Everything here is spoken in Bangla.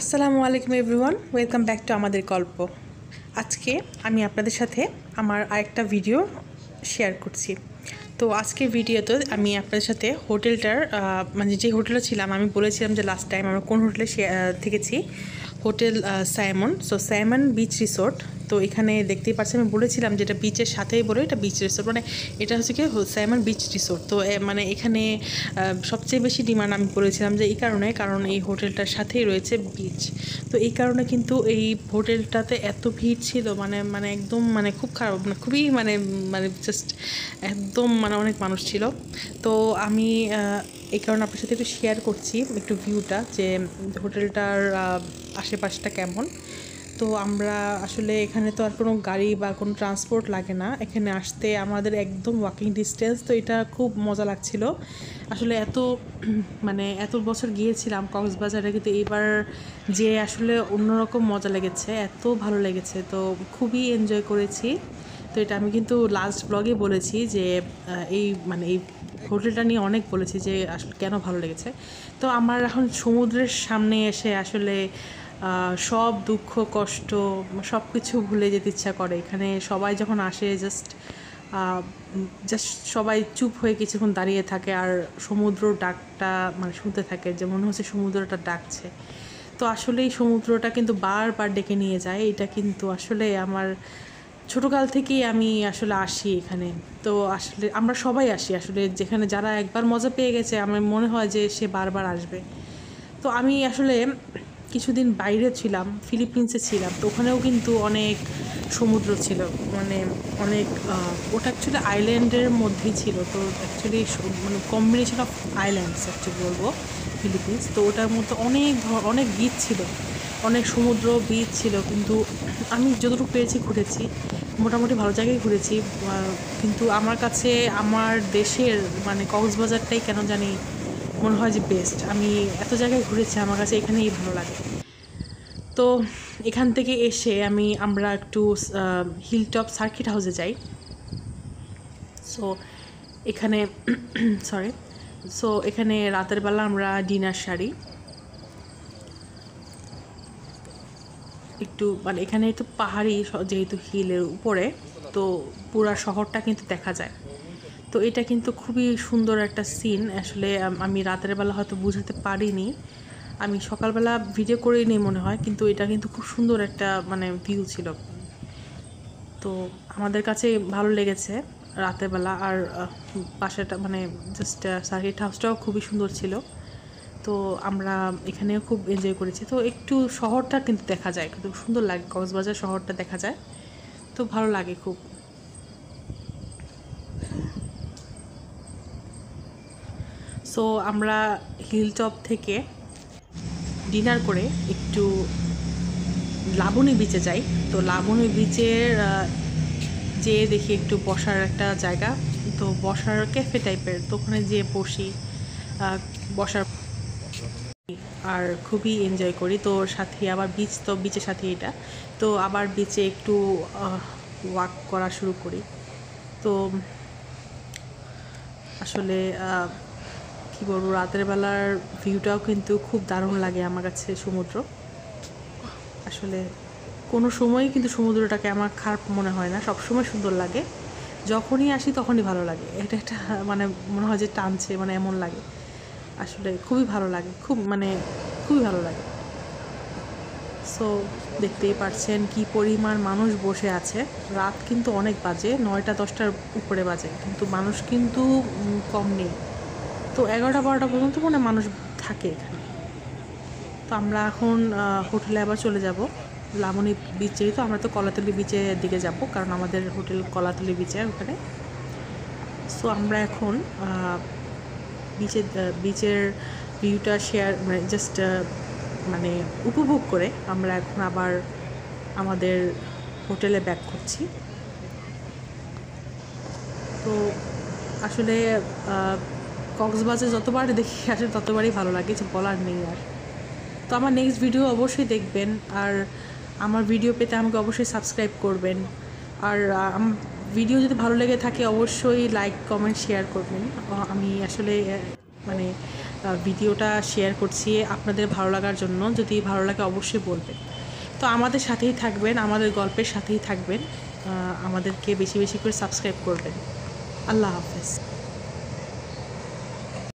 আসসালামু আলাইকুম এভরিওয়ান, ওয়েলকাম ব্যাক টু আমাদের গল্প। আজকে আমি আপনাদের সাথে আমার আরেকটা ভিডিও শেয়ার করছি। তো আজকের ভিডিওতে আমি আপনাদের সাথে হোটেলটার মানে যে হোটেলে ছিলাম, আমি বলেছিলাম যে লাস্ট টাইম আমরা কোন হোটেলে থেকেছি? Hotel Simon. So Simon beach resort. তো এখানে দেখতেই পাচ্ছি আমি বলেছিলাম যে এটা বিচের সাথেই বলে এটা বিচ রিসোর্ট মানে এটা হচ্ছে কি সাইমন বিচ রিসোর্ট তো মানে এখানে সবচেয়ে বেশি ডিমান্ড আমি বলেছিলাম যে এই কারণে, কারণ এই হোটেলটার সাথেই রয়েছে বিচ তো এই কারণে কিন্তু এই হোটেলটাতে এত ভিড় ছিল মানে মানে একদম মানে খুব খারাপ মানে খুবই মানে মানে জাস্ট একদম মানে অনেক মানুষ ছিল। তো আমি এই কারণে আপনার সাথে একটু শেয়ার করছি একটু ভিউটা যে হোটেলটার আশেপাশটা কেমন। তো আমরা আসলে এখানে তো আর কোনো গাড়ি বা কোনো ট্রান্সপোর্ট লাগে না। এখানে আসতে আমাদের একদম ওয়াকিং ডিস্টেন্স তো এটা খুব মজা লাগছিল। আসলে এত মানে এত বছর গিয়েছিলাম কক্সবাজারে, কিন্তু এইবার যে আসলে অন্যরকম মজা লেগেছে, এত ভালো লেগেছে। তো খুবই এনজয় করেছি। তো এটা আমি কিন্তু লাস্ট ব্লগে বলেছি যে এই মানে এই হোটেলটা নিয়ে অনেক বলেছি যে, আসলে কেন ভালো লেগেছে। তো আমার এখন সমুদ্রের সামনে এসে আসলে সব দুঃখ, কষ্ট, সব কিছু ভুলে যেতে ইচ্ছা করে। এখানে সবাই যখন আসে জাস্ট জাস্ট সবাই চুপ হয়ে কিছুক্ষণ দাঁড়িয়ে থাকে আর সমুদ্র ডাকটা মানে শুনতে থাকে যে মনে হচ্ছে সমুদ্রটা ডাকছে। তো আসলে এই সমুদ্রটা কিন্তু বারবার ডেকে নিয়ে যায়। এটা কিন্তু আসলে আমার, ছোটোকাল থেকেই আমি আসলে আসি এখানে। তো আসলে আমরা সবাই আসি আসলে। যেখানে যারা একবার মজা পেয়ে গেছে, আমার মনে হয় যে সে বারবার আসবে। তো আমি আসলে কিছুদিন বাইরে ছিলাম, ফিলিপিন্সে ছিলাম, তো ওখানেও কিন্তু অনেক সমুদ্র ছিল মানে অনেক ওটা অ্যাকচুয়ালি আইল্যান্ডের মধ্যেই ছিল, তো অ্যাকচুয়ালি মানে কম্বিনেশন অফ আইল্যান্ডস অ্যাকচুয়ালি বলব, ফিলিপিন্স, তো ওটার মধ্যে অনেক অনেক বিচ ছিল, অনেক সমুদ্র বিচ ছিল, কিন্তু আমি যতটুকু পেরেছি ঘুরেছি, মোটামুটি ভালো জায়গায় ঘুরেছি কিন্তু আমার কাছে আমার দেশের মানে কক্সবাজারটাই কেন জানি মনে হয় যে বেস্ট আমি এত জায়গায় ঘুরেছি, আমার কাছে এখানেই ভালো লাগে। তো এখান থেকে এসে আমি, আমরা একটু হিলটপ সার্কিট হাউসে যাই। সো এখানে সরি সো এখানে রাতের বেলা আমরা ডিনার সারি। একটু মানে এখানে একটু পাহাড়ি যেহেতু হিলের উপরে, তো পুরা শহরটা কিন্তু দেখা যায়। তো এটা কিন্তু খুবই সুন্দর একটা সিন আসলে আমি রাতের বেলা হয়তো বুঝাতে পারিনি। আমি সকালবেলা ভিডিও নেই মনে হয়, কিন্তু এটা কিন্তু খুব সুন্দর একটা মানে ভিউ ছিল। তো আমাদের কাছে ভালো লেগেছে রাতের বেলা আর পাশেটা মানে জাস্ট সার্কিট হাউসটাও খুবই সুন্দর ছিল। তো আমরা এখানেও খুব এনজয় করেছি। তো একটু শহরটা কিন্তু দেখা যায়, কিন্তু সুন্দর লাগে, কক্সবাজার শহরটা দেখা যায়। তো ভালো লাগে খুব। সো আমরা হিলটপ থেকে ডিনার করে একটু লাবণী বিচে যাই। তো লাবণী বিচের যেয়ে দেখি একটু বসার একটা জায়গা। তো বসার ক্যাফে টাইপের তো ওখানে যেয়ে বসি বসার। আর খুবই এনজয় করি। তো সাথে আবার বিচ তো বিচের সাথে এটা। তো আবার বিচে একটু ওয়াক করা শুরু করি। তো আসলে কি বলব, রাতের বেলার ভিউটাও কিন্তু খুব দারুণ লাগে আমার কাছে সমুদ্র। আসলে কোনো সময়ই কিন্তু সমুদ্রটাকে আমার খারাপ মনে হয় না সব সময় সুন্দর লাগে। যখনই আসি তখনই ভালো লাগে। এটা একটা মানে মনে হয় যে টানছে মানে এমন লাগে। আসলে খুবই ভালো লাগে, খুব মানে খুবই ভালো লাগে। সো দেখতেই পারছেন কি পরিমাণ মানুষ বসে আছে। রাত কিন্তু অনেক বাজে, নয়টা দশটার উপরে বাজে, কিন্তু মানুষ কিন্তু কম নেই। তো এগারোটা, বারোটা পর্যন্ত মানে মানুষ থাকে এখানে। তো আমরা এখন হোটেলে আবার চলে যাব। লাবণী বিচ তো, আমরা তো কলাতলি বিচের দিকে যাব, কারণ আমাদের হোটেল কলাতলি বিচের ওখানে। সো আমরা এখন বিচের বিচের ভিউটা শেয়ার মানে জাস্ট মানে উপভোগ করে আমরা এখন আবার আমাদের হোটেলে ব্যাক করছি। তো আসলে আহ, কক্সবাজার যতবার দেখি আসে ততবারই ভালো লাগে যে বলার নেই আর। তো আমার নেক্সট ভিডিও অবশ্যই দেখবেন আর আমার ভিডিও পেতে আমাকে অবশ্যই সাবস্ক্রাইব করবেন। আর ভিডিও যদি ভালো লেগে থাকে অবশ্যই লাইক কমেন্ট শেয়ার করবেন। আমি আসলে মানে ভিডিওটা শেয়ার করছি আপনাদের ভালো লাগার জন্য। যদি ভালো লাগে অবশ্যই বলবেন। তো আমাদের সাথেই থাকবেন আমাদের গল্পের সাথেই থাকবেন। আমাদেরকে বেশি বেশি করে সাবস্ক্রাইব করবেন। আল্লাহ হাফেজ।